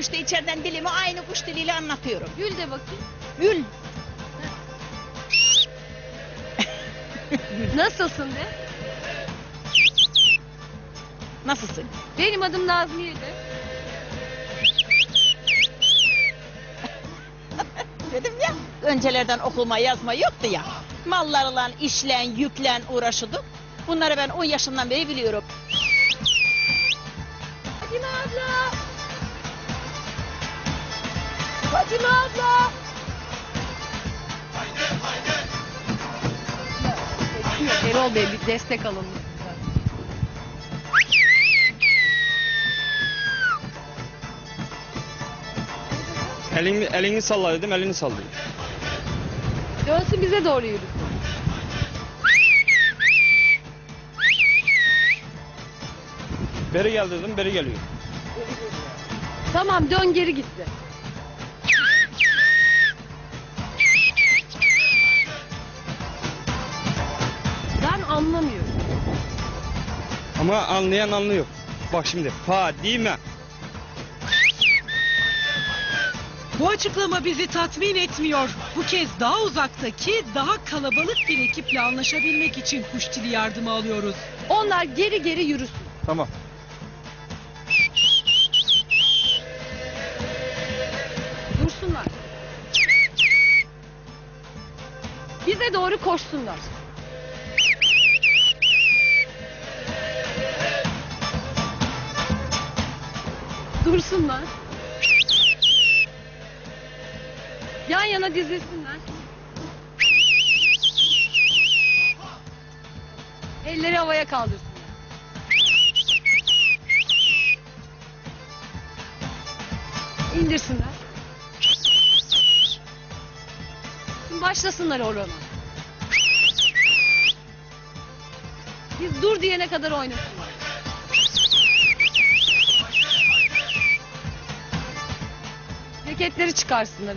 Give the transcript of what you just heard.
işte içeriden dilimi aynı kuş diliyle anlatıyorum. Gül de bakayım. Gül. Nasılsın de? Nasılsın? Benim adım Nazmiye de. Dedim ya. Öncelerden okuma yazma yoktu ya. Mallarla işlen, yüklen uğraşıyorduk. Bunları ben 10 yaşından beri biliyorum. Fatime abla. Fatime abla. Erol Bey bir destek alın. Elini, elini salla dedim elini sallıyor. Dönsün bize doğru yürüsün. Beri gel dedim beri geliyor. Tamam dön geri gitti. Ben anlamıyorum. Ama anlayan anlıyor. Bak şimdi Fadime. Bu açıklama bizi tatmin etmiyor. Bu kez daha uzaktaki, daha kalabalık bir ekiple anlaşabilmek için kuş dili yardımı alıyoruz. Onlar geri geri yürüsün. Tamam. Dursunlar. Bize doğru koşsunlar. Dursunlar. Yan yana dizilsinler. Elleri havaya kaldırsınlar. İndirsinler. Şimdi başlasınlar orana. Biz dur diyene kadar oynasınlar. Ceketleri çıkarsınlar.